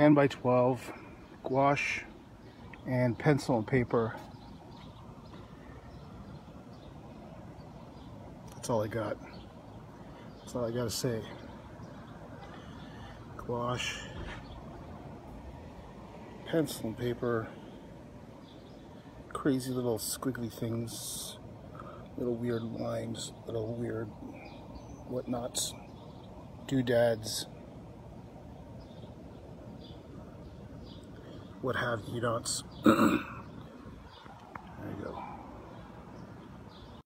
10 by 12 gouache and pencil and paper. That's all I got. That's all I gotta say. Gouache, pencil and paper, crazy little squiggly things, little weird lines, little weird whatnots, doodads. What have you you go.